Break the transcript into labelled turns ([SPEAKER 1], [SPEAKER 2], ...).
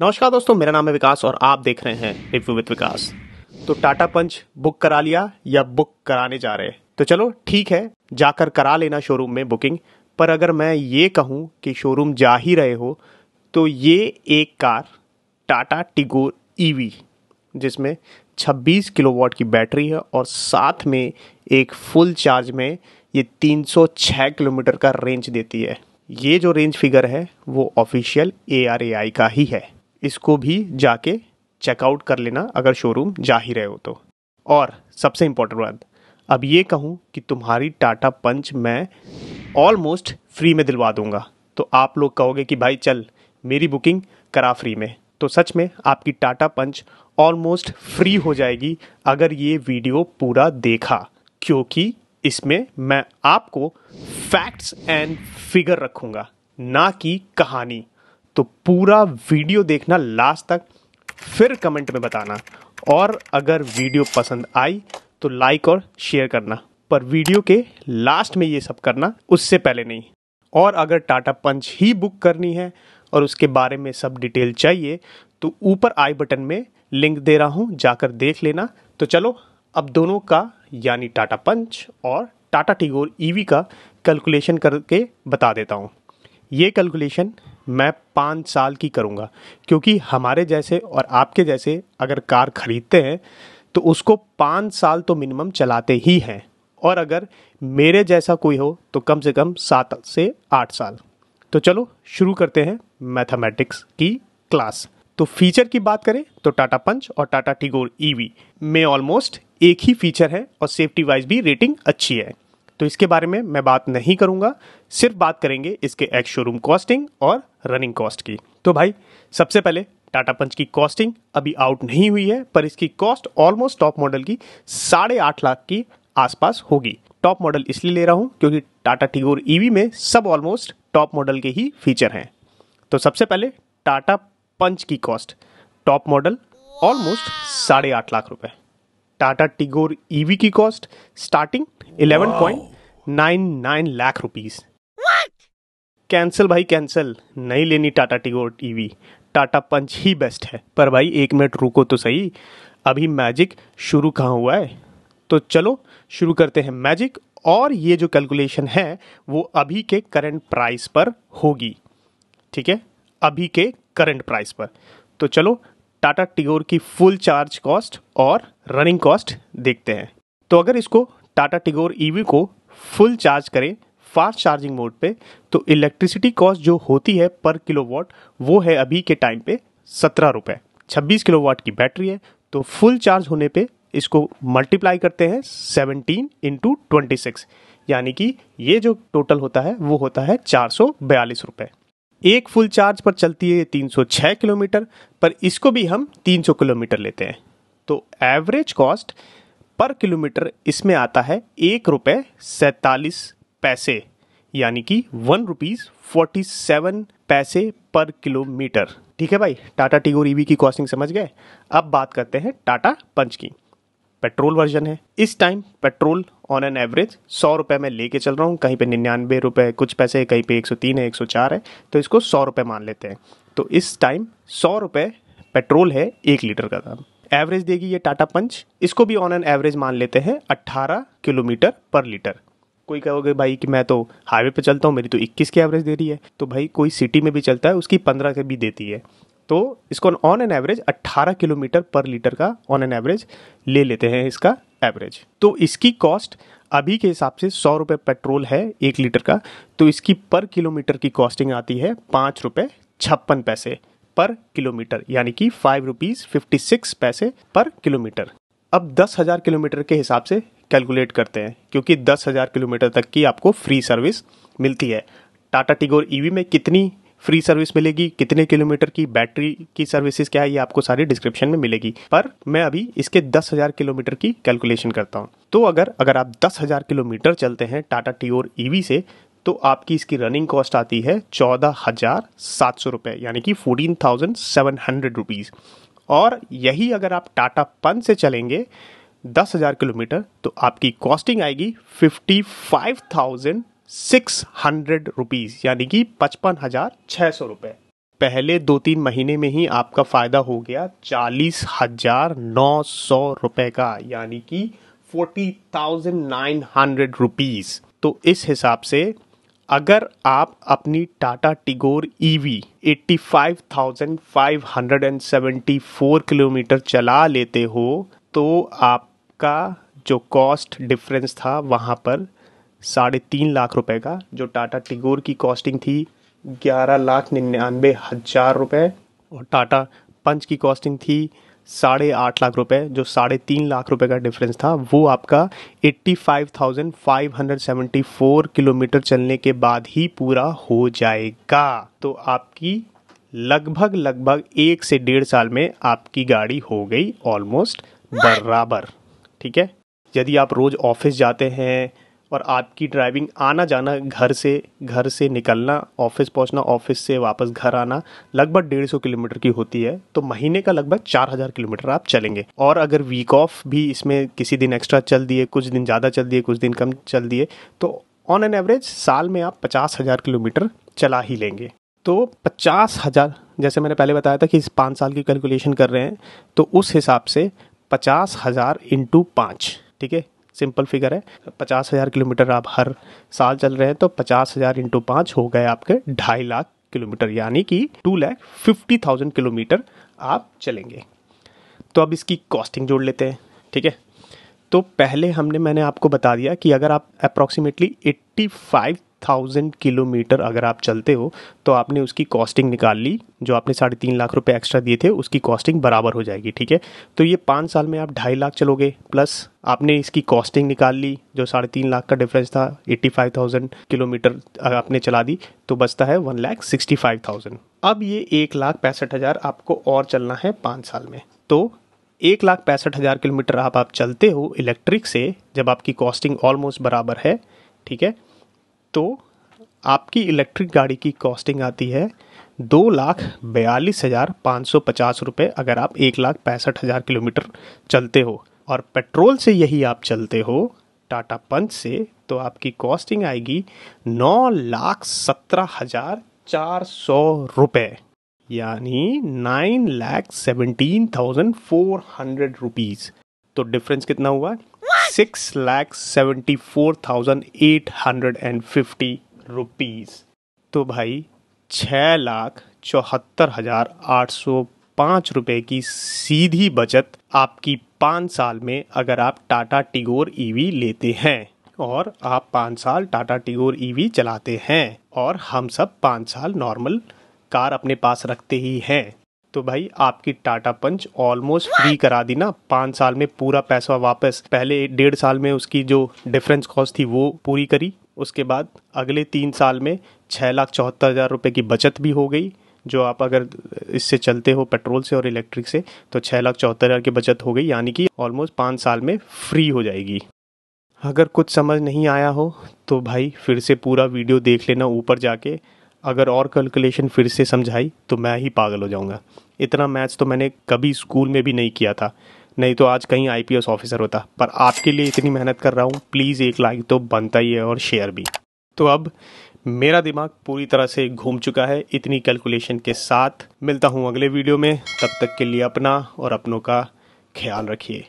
[SPEAKER 1] नमस्कार दोस्तों, मेरा नाम है विकास और आप देख रहे हैं रिव्यू विद विकास। तो टाटा पंच बुक करा लिया या बुक कराने जा रहे हैं? तो चलो, ठीक है, जाकर करा लेना शोरूम में बुकिंग पर अगर मैं ये कहूँ कि शोरूम जा ही रहे हो तो ये एक कार टाटा टिगोर ईवी जिसमें 26 किलोवाट की बैटरी है और साथ में एक फुल चार्ज में ये 306 किलोमीटर का रेंज देती है। ये जो रेंज फिगर है, वो ऑफिशियल एआरएआई का ही है। इसको भी जाके चेकआउट कर लेना अगर शोरूम जा ही रहे हो तो। और सबसे इम्पोर्टेंट बात, अब ये कहूँ कि तुम्हारी टाटा पंच मैं ऑलमोस्ट फ्री में दिलवा दूँगा। तो आप लोग कहोगे कि भाई चल, मेरी बुकिंग करा फ्री में। तो सच में आपकी टाटा पंच ऑलमोस्ट फ्री हो जाएगी अगर ये वीडियो पूरा देखा, क्योंकि इसमें मैं आपको फैक्ट्स एंड फिगर रखूँगा, ना कि कहानी। तो पूरा वीडियो देखना लास्ट तक, फिर कमेंट में बताना। और अगर वीडियो पसंद आई तो लाइक और शेयर करना। पर वीडियो के लास्ट में ये सब करना, उससे पहले नहीं। और अगर टाटा पंच ही बुक करनी है, और उसके बारे में सब डिटेल चाहिए तो ऊपर आई बटन में लिंक दे रहा हूँ, जाकर देख लेना। तो चलो, अब दोनों का, यानी टाटा पंच और टाटा टिगोर ईवी का कैलकुलेशन करके बता देता हूँ। ये कैलकुलेशन मैं पाँच साल की करूँगा। क्योंकि हमारे जैसे और आपके जैसे अगर कार खरीदते हैं तो उसको पाँच साल तो मिनिमम चलाते ही हैं। और अगर मेरे जैसा कोई हो तो कम से कम सात से आठ साल। तो चलो, शुरू करते हैं मैथमेटिक्स की क्लास। तो फीचर की बात करें तो टाटा पंच और टाटा टिगोर ईवी में ऑलमोस्ट एक ही फीचर है और सेफ्टी वाइज भी रेटिंग अच्छी है। तो इसके बारे में मैं बात नहीं करूँगा। सिर्फ़ बात करेंगे इसके एक्स शोरूम कॉस्टिंग और रनिंग कॉस्ट की। तो भाई, सबसे पहले टाटा पंच की कॉस्टिंग अभी आउट नहीं हुई है, पर इसकी कॉस्ट ऑलमोस्ट टॉप मॉडल की साढ़े आठ लाख की आसपास होगी। टॉप मॉडल इसलिए ले रहा हूँ क्योंकि टाटा टिगोर ईवी में सब ऑलमोस्ट टॉप मॉडल के ही फीचर हैं। तो सबसे पहले टाटा पंच की कॉस्ट टॉप मॉडल ऑलमोस्ट साढ़े आठ लाख रुपए। टाटा टिगोर ईवी की cost starting eleven point nine nine lakh rupees cancel भाई कैंसिल नहीं लेनी Tata Tigor EV Tata Punch ही बेस्ट है। पर भाई एक मिनट रुको तो सही। अभी मैजिक शुरू कहाँ हुआ है? तो चलो शुरू करते हैं मैजिक और ये जो कैलकुलेशन है वो अभी के करंट प्राइस पर होगी। ठीक है? अभी के करंट प्राइस पर। तो चलो टाटा टिगोर की फुल चार्ज कॉस्ट और रनिंग कॉस्ट देखते हैं। तो अगर इसको टाटा टिगोर ईवी को फुल चार्ज करें फास्ट चार्जिंग मोड पे तो इलेक्ट्रिसिटी कॉस्ट जो होती है पर किलोवाट, वो है अभी के टाइम पे सत्रह रुपये छब्बीस किलोवाट की बैटरी है तो फुल चार्ज होने पे इसको मल्टीप्लाई करते हैं सेवनटीन इंटू ट्वेंटी सिक्स यानी कि ये जो टोटल होता है, वो होता है चार सौ बयालीस रुपये एक फुल चार्ज पर चलती है तीन सौ छः किलोमीटर, पर इसको भी हम तीन सौ किलोमीटर लेते हैं। तो एवरेज कॉस्ट पर किलोमीटर इसमें आता है एक रुपये सैतालीस पैसे, यानी कि वन रुपीज़ फोर्टी सेवन पैसे पर किलोमीटर। ठीक है भाई, टाटा टिगोर ईवी की कॉस्टिंग समझ गए? अब बात करते हैं टाटा पंच की। पेट्रोल वर्जन है। इस time petrol on an average सौ रुपये में लेके चल रहा हूँ। कहीं पे निन्यानवे रुपये कुछ पैसे, कहीं पे एक सौ तीन है, एक सौ चार है तो इसको सौ रुपये मान लेते हैं। तो इस टाइम सौ रुपये पेट्रोल है एक लीटर का दाम। एवरेज देगी ये टाटा पंच इसको भी ऑन एन एवरेज मान लेते हैं अट्ठारह किलोमीटर पर लीटर। कोई कहोगे भाई कि मैं तो हाईवे पे चलता हूँ, मेरी तो 21 की एवरेज दे रही है। तो भाई कोई सिटी में भी चलता है, उसकी 15 के भी देती है। तो इसको on an average 18 kilometre per litre का ऑन एन एवरेज ले लेते हैं इसका एवरेज तो इसकी कॉस्ट अभी के हिसाब से सौ रुपये पेट्रोल है एक लीटर का तो इसकी पर किलोमीटर की कॉस्टिंग आती है पाँच रुपये छप्पन पैसे पर किलोमीटर, यानी कि फाइव रुपीज़ फिफ्टी सिक्स पैसे पर किलोमीटर। अब दस हज़ार किलोमीटर के हिसाब से कैलकुलेट करते हैं, क्योंकि दस हज़ार किलोमीटर तक की आपको फ्री सर्विस मिलती है। टाटा टिगोर ईवी में कितनी फ्री सर्विस मिलेगी, कितने किलोमीटर की बैटरी की सर्विसेज़ क्या है, ये आपको सारी डिस्क्रिप्शन में मिलेगी। पर मैं अभी इसके दस हज़ार किलोमीटर की कैलकुलेशन करता हूँ। तो अगर अगर आप दस हज़ार किलोमीटर चलते हैं टाटा टीओर ईवी से तो आपकी इसकी रनिंग कॉस्ट आती है चौदह हज़ार सात सौ रुपये यानी कि fourteen thousand seven hundred rupees और यही अगर आप टाटा पन से चलेंगे दस हज़ार किलोमीटर तो आपकी कॉस्टिंग आएगी fifty five thousand six hundred rupees यानी कि पचपन हज़ार छः सौ रुपये पहले दो तीन महीने में ही आपका फ़ायदा हो गया चालीस हज़ार नौ सौ रुपए का यानी कि forty thousand nine hundred rupees तो इस हिसाब से अगर आप अपनी टाटा टिगोर ईवी 85,574 किलोमीटर चला लेते हो तो आपका जो कॉस्ट डिफरेंस था वहाँ पर साढ़े तीन लाख रुपए का, जो टाटा टिगोर की कॉस्टिंग थी ग्यारह लाख निन्यानवे हज़ार रुपये और टाटा पंच की कॉस्टिंग थी साढ़े आठ लाख रुपए, जो साढ़े तीन लाख रुपए का डिफरेंस था। वो आपका eighty five thousand five hundred seventy four kilometre चलने के बाद ही पूरा हो जाएगा। तो आपकी लगभग लगभग एक से डेढ़ साल में आपकी गाड़ी हो गई ऑलमोस्ट बराबर, ठीक है? यदि आप रोज़ ऑफ़िस जाते हैं और आपकी ड्राइविंग आना जाना, घर से घर से निकलना ऑफ़िस पहुँचना ऑफ़िस से वापस घर आना, लगभग डेढ़ सौ किलोमीटर की होती है तो महीने का लगभग चार हज़ार किलोमीटर आप चलेंगे। और अगर वीक ऑफ़ भी इसमें किसी दिन एक्स्ट्रा चल दिए, कुछ दिन ज़्यादा चल दिए, कुछ दिन कम चल दिए तो ऑन एन एवरेज साल में आप पचास हज़ार किलोमीटर चला ही लेंगे। तो पचास हज़ार, जैसे मैंने पहले बताया था कि इस पाँच साल की कैलकुलेशन कर रहे हैं तो उस हिसाब से पचास हज़ार इंटू पाँच, ठीक है? सिंपल फिगर है। पचास हज़ार किलोमीटर आप हर साल चल रहे हैं तो पचास हज़ार इंटू पाँच हो गए आपके ढाई लाख किलोमीटर, यानी कि two lakh fifty thousand kilometre आप चलेंगे। तो अब इसकी कॉस्टिंग जोड़ लेते हैं, ठीक है? तो पहले हमने, मैंने आपको बता दिया कि अगर आप approximately eighty five thousand kilometre अगर आप चलते हो तो आपने उसकी कॉस्टिंग निकाल ली, जो आपने साढ़े तीन लाख रुपए एक्स्ट्रा दिए थे, उसकी कॉस्टिंग बराबर हो जाएगी, ठीक है? तो ये पाँच साल में आप ढाई लाख चलोगे प्लस आपने इसकी कॉस्टिंग निकाल ली, जो साढ़े तीन लाख का डिफरेंस था एट्टी फाइव थाउज़ेंड किलोमीटर आपने चला दी तो बचता है one lakh sixty five thousand अब ये एक लाख पैंसठ हज़ार आपको और चलना है पाँच साल में। तो एक लाख पैंसठ हज़ार किलोमीटर आप आप चलते हो इलेक्ट्रिक से, जब आपकी कॉस्टिंग ऑलमोस्ट बराबर है, ठीक है? तो आपकी इलेक्ट्रिक गाड़ी की कॉस्टिंग आती है दो लाख बयालीस हज़ार पाँच सौ पचास रुपये अगर आप एक लाख पैंसठ हज़ार किलोमीटर चलते हो। और पेट्रोल से यही आप चलते हो, टाटा पंच से तो आपकी कॉस्टिंग आएगी नौ लाख सत्रह हज़ार चार सौ रुपये यानी nine lakh seventeen thousand four hundred rupees तो डिफरेंस कितना हुआ? Six lakh seventy four thousand eight hundred and fifty rupees तो भाई छः लाख चौहत्तर हज़ार आठ सौ पाँच रुपये की सीधी बचत आपकी पाँच साल में अगर आप टाटा टिगोर ईवी लेते हैं और आप पाँच साल टाटा टिगोर ईवी चलाते हैं और हम सब पाँच साल नॉर्मल कार अपने पास रखते ही हैं। तो भाई, आपकी टाटा पंच ऑलमोस्ट फ्री करा दी ना। पाँच साल में पूरा पैसा वापस। पहले डेढ़ साल में उसकी जो डिफरेंस कॉस्ट थी, वो पूरी करी। उसके बाद अगले तीन साल में छः लाख चौहत्तर हज़ार रुपये की बचत भी हो गई, जो आप अगर इससे चलते हो पेट्रोल से और इलेक्ट्रिक से तो छः लाख चौहत्तर हज़ार की बचत हो गई, यानी कि ऑलमोस्ट पाँच साल में फ्री हो जाएगी। अगर कुछ समझ नहीं आया हो तो भाई, फिर से पूरा वीडियो देख लेना ऊपर जाके। अगर और कैलकुलेशन फिर से समझाई तो मैं ही पागल हो जाऊँगा। इतना मैथ्स तो मैंने कभी स्कूल में भी नहीं किया था। नहीं तो आज कहीं आईपीएस ऑफिसर होता। पर आपके लिए इतनी मेहनत कर रहा हूँ प्लीज़ एक लाइक तो बनता ही है और शेयर भी। तो अब मेरा दिमाग पूरी तरह से घूम चुका है इतनी कैलकुलेशन के साथ। मिलता हूँ अगले वीडियो में। तब तक के लिए अपना और अपनों का ख्याल रखिए।